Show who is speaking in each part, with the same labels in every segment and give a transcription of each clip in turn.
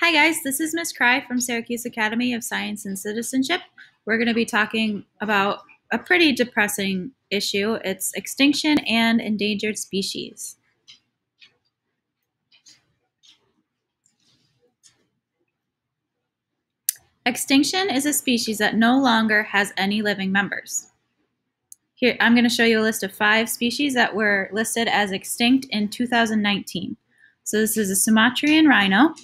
Speaker 1: Hi guys, this is Miss Kraai from Syracuse Academy of Science and Citizenship. We're going to be talking about a pretty depressing issue. It's extinction and endangered species. Extinction is a species that no longer has any living members. Here, I'm going to show you a list of five species that were listed as extinct in 2019. So this is a Sumatran rhino,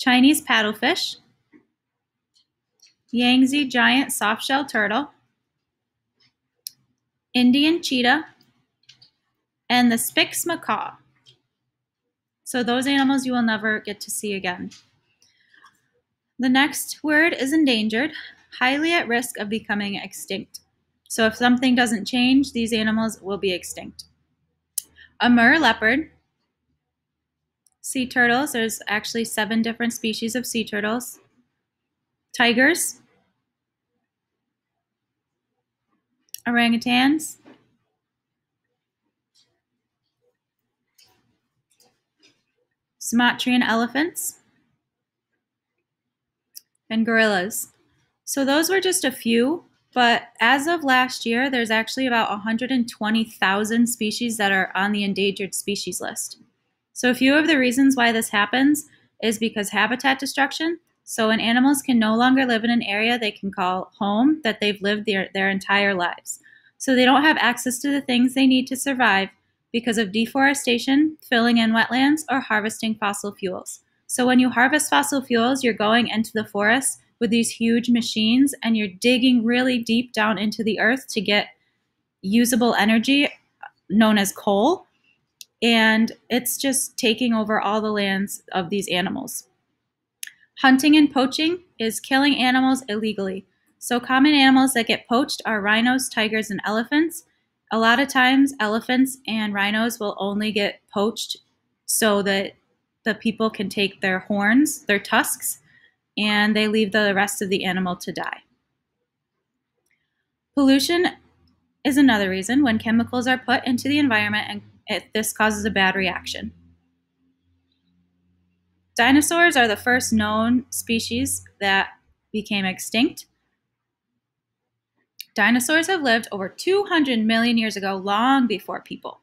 Speaker 1: Chinese paddlefish, Yangtze giant softshell turtle, Indian cheetah, and the Spix macaw. So those animals you will never get to see again. The next word is endangered, highly at risk of becoming extinct. So if something doesn't change, these animals will be extinct. Amur leopard, sea turtles. There's actually seven different species of sea turtles. Tigers, orangutans, Sumatran elephants, and gorillas. So those were just a few, but as of last year, there's actually about 120,000 species that are on the endangered species list. So a few of the reasons why this happens is because habitat destruction. So when animals can no longer live in an area they can call home that they've lived their, their entire lives. So they don't have access to the things they need to survive because of deforestation, filling in wetlands, or harvesting fossil fuels. So when you harvest fossil fuels, you're going into the forest with these huge machines and you're digging really deep down into the earth to get usable energy known as coal and it's just taking over all the lands of these animals. Hunting and poaching is killing animals illegally. So, common animals that get poached are rhinos, tigers, and elephants. A lot of times, elephants and rhinos will only get poached so that the people can take their horns, their tusks, and they leave the rest of the animal to die. Pollution is another reason when chemicals are put into the environment and it, this causes a bad reaction. Dinosaurs are the first known species that became extinct. Dinosaurs have lived over 200 million years ago, long before people.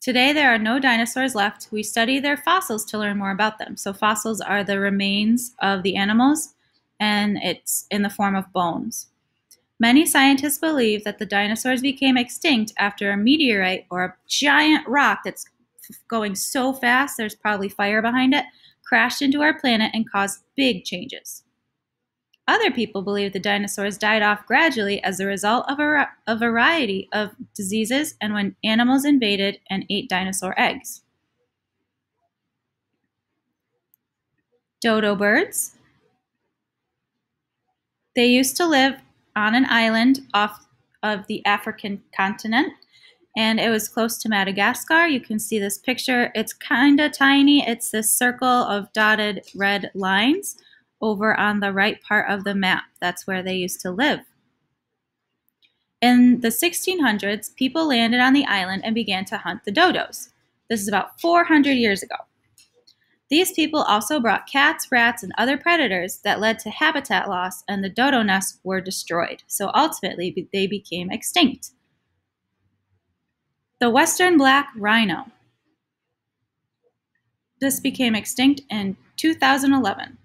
Speaker 1: Today, there are no dinosaurs left. We study their fossils to learn more about them. So, fossils are the remains of the animals, and it's in the form of bones. Many scientists believe that the dinosaurs became extinct after a meteorite or a giant rock that's going so fast there's probably fire behind it crashed into our planet and caused big changes. Other people believe the dinosaurs died off gradually as a result of a, a variety of diseases and when animals invaded and ate dinosaur eggs. Dodo birds. They used to live on an island off of the African continent and it was close to Madagascar. You can see this picture. It's kind of tiny. It's this circle of dotted red lines over on the right part of the map. That's where they used to live. In the 1600s, people landed on the island and began to hunt the dodos. This is about 400 years ago. These people also brought cats, rats, and other predators that led to habitat loss, and the dodo nests were destroyed. So ultimately, they became extinct. The western black rhino. This became extinct in 2011.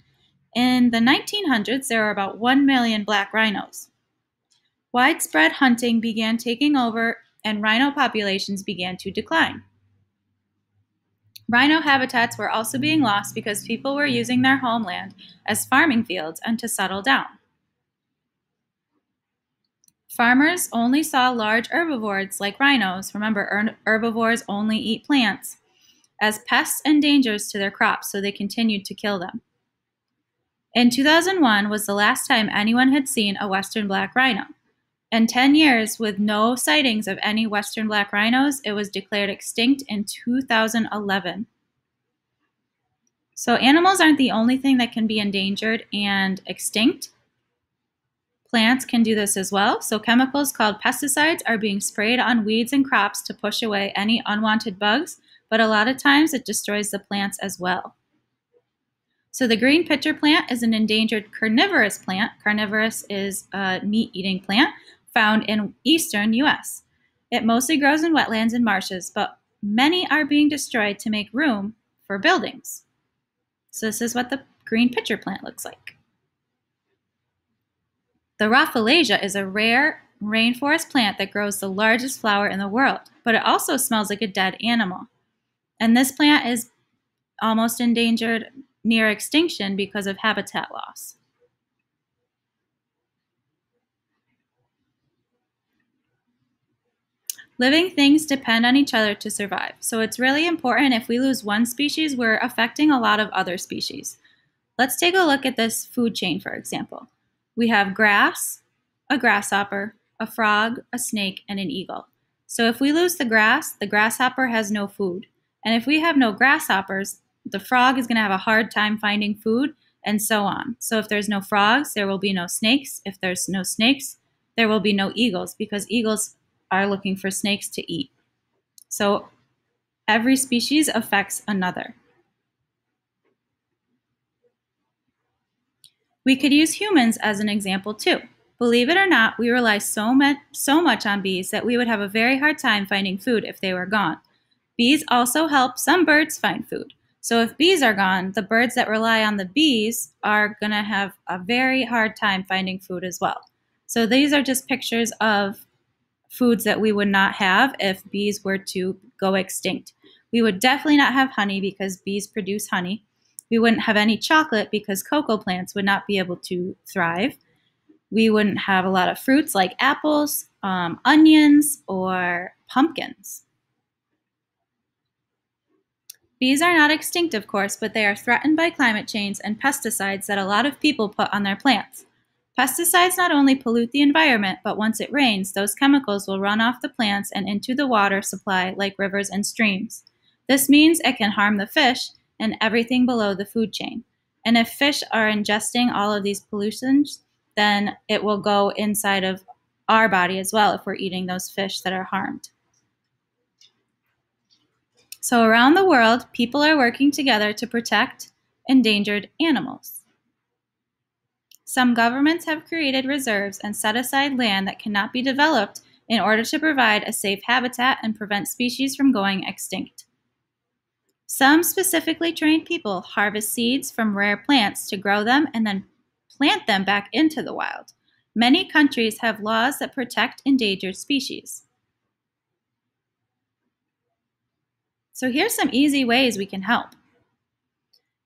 Speaker 1: In the 1900s, there were about 1 million black rhinos. Widespread hunting began taking over, and rhino populations began to decline. Rhino habitats were also being lost because people were using their homeland as farming fields and to settle down. Farmers only saw large herbivores like rhinos, remember herbivores only eat plants, as pests and dangers to their crops, so they continued to kill them. In 2001 was the last time anyone had seen a western black rhino. In 10 years, with no sightings of any western black rhinos, it was declared extinct in 2011. So, animals aren't the only thing that can be endangered and extinct. Plants can do this as well. So, chemicals called pesticides are being sprayed on weeds and crops to push away any unwanted bugs, but a lot of times it destroys the plants as well. So the green pitcher plant is an endangered carnivorous plant. Carnivorous is a meat-eating plant found in eastern U.S. It mostly grows in wetlands and marshes, but many are being destroyed to make room for buildings. So this is what the green pitcher plant looks like. The Rafflesia is a rare rainforest plant that grows the largest flower in the world, but it also smells like a dead animal. And this plant is almost endangered near extinction because of habitat loss. Living things depend on each other to survive, so it's really important if we lose one species, we're affecting a lot of other species. Let's take a look at this food chain, for example. We have grass, a grasshopper, a frog, a snake, and an eagle. So if we lose the grass, the grasshopper has no food. And if we have no grasshoppers, the frog is going to have a hard time finding food, and so on. So if there's no frogs, there will be no snakes. If there's no snakes, there will be no eagles because eagles are looking for snakes to eat. So every species affects another. We could use humans as an example too. Believe it or not, we rely so, much, so much on bees that we would have a very hard time finding food if they were gone. Bees also help some birds find food. So if bees are gone, the birds that rely on the bees are going to have a very hard time finding food as well. So these are just pictures of foods that we would not have if bees were to go extinct. We would definitely not have honey because bees produce honey. We wouldn't have any chocolate because cocoa plants would not be able to thrive. We wouldn't have a lot of fruits like apples, um, onions, or pumpkins. Bees are not extinct, of course, but they are threatened by climate change and pesticides that a lot of people put on their plants. Pesticides not only pollute the environment, but once it rains, those chemicals will run off the plants and into the water supply like rivers and streams. This means it can harm the fish and everything below the food chain. And if fish are ingesting all of these pollutions, then it will go inside of our body as well if we're eating those fish that are harmed. So around the world, people are working together to protect endangered animals. Some governments have created reserves and set aside land that cannot be developed in order to provide a safe habitat and prevent species from going extinct. Some specifically trained people harvest seeds from rare plants to grow them and then plant them back into the wild. Many countries have laws that protect endangered species. So here's some easy ways we can help.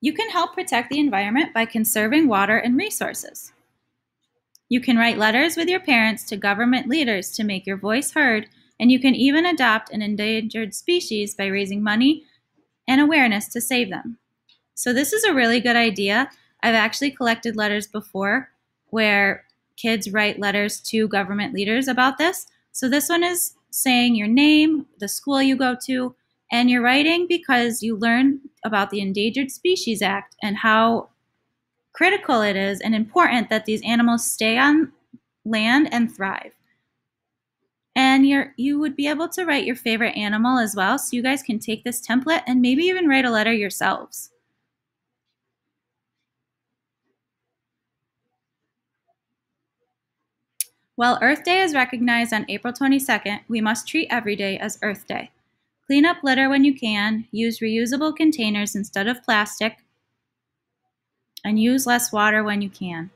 Speaker 1: You can help protect the environment by conserving water and resources. You can write letters with your parents to government leaders to make your voice heard, and you can even adopt an endangered species by raising money and awareness to save them. So this is a really good idea. I've actually collected letters before where kids write letters to government leaders about this. So this one is saying your name, the school you go to, and you're writing because you learn about the Endangered Species Act and how critical it is and important that these animals stay on land and thrive. And you're, you would be able to write your favorite animal as well, so you guys can take this template and maybe even write a letter yourselves. While Earth Day is recognized on April 22nd, we must treat every day as Earth Day. Clean up litter when you can, use reusable containers instead of plastic, and use less water when you can.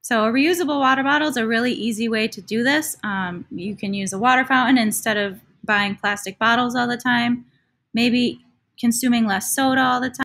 Speaker 1: So a reusable water bottle is a really easy way to do this. Um, you can use a water fountain instead of buying plastic bottles all the time. Maybe consuming less soda all the time.